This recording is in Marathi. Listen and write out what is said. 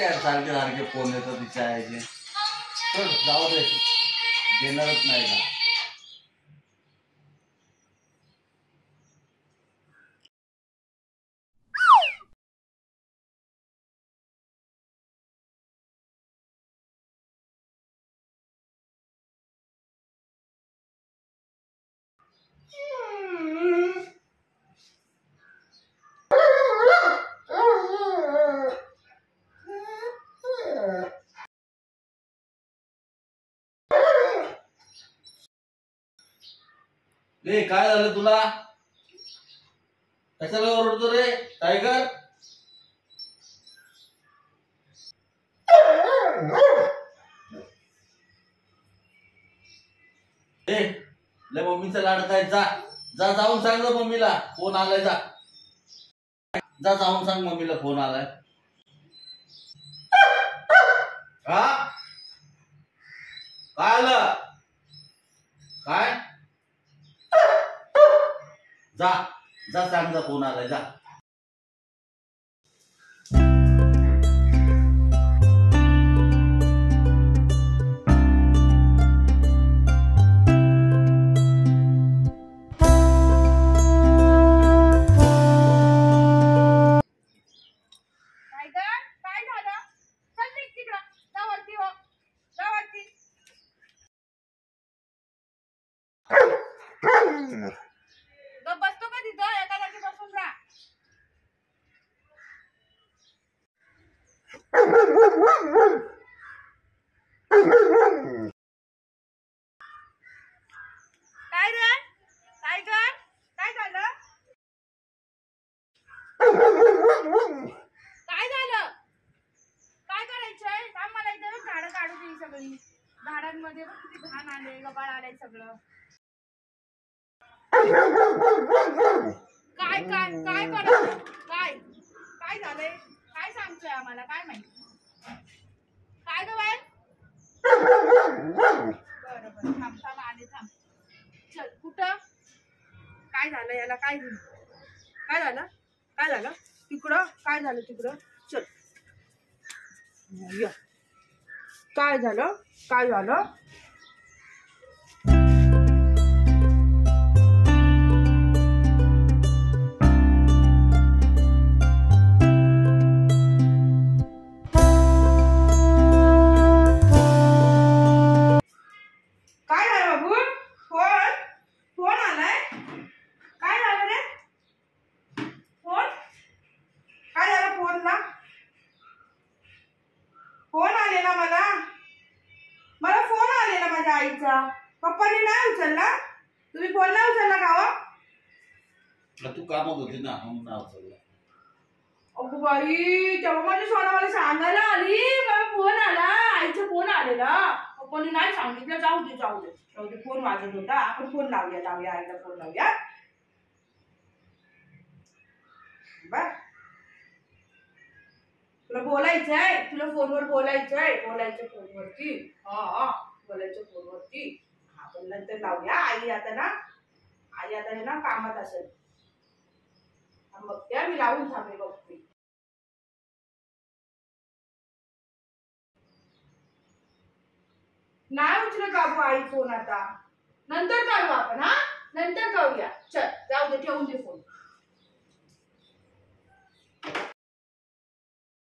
यार सारखे सारखे फोन येतो तिच्या आईचे जाऊ दे. देणारच नाही का? रे काय झालं तुला? कशाला ओरडतो रे टायगर? ए लय मम्मीचा लाड काय जा. जा जाऊन सांग मम्मीला फोन आलाय जा. जा जाऊन सांग मम्मीला फोन आलाय. हा? काय आलं? काय? जा. जा सांग जा फोन आलाय जा. ग बसतो का तिथं? एका जागी बसून जा. काय रे? काय ग काय झालं? काय झालं? काय करायचंय? काम मला इथे बघ झाडं काढू दे ही सगळी. झाडांमध्ये बघ किती घाण आले गबाळ आले सगळं. काय काय काय करत काय? काय झालंय? काय सांगतोय आम्हाला? काय माहिती? काय ग बाय बरं बरं. थांब थांब आले थांब. चल कुठं? काय झालं याला? काय झालं? काय झालं? काय झालं? तिकडं? काय झालं तिकडं? चल. य. काय झालं? काय झालं? फोन आलेला मला. मला फोन आलेला माझ्या आईचा. पप्पाने नाही उचलला. तुम्ही फोन नाही उचलला का हो? मग तू कामात होती ना म्हणून नाव चाललं अगो बाई तेव्हा माझी सोना मला सांगायला आली मला फोन आला. आईचा फोन आलेला. पप्पाने नाही सांगितलं जाऊ दे जाऊ दे. जाऊ दे फोन वाजत होता. आपण फोन लावूया लावूया आईला फोन लावूया. बर बोलायचं आहे तुला फोनवर बोलायचं आहे बोलायचं फोनवरती. हा हा. बोलायचं फोनवरती. आपण नंतर लावूया. आई आता ना आई आता ना कामात असेल. बघते मी लावून थांबे बघते. नाही उचलत बाबू आई फोन आता. नंतर करू आपण हा? नंतर करूया चल जाऊ दे ठेवून दे फोन.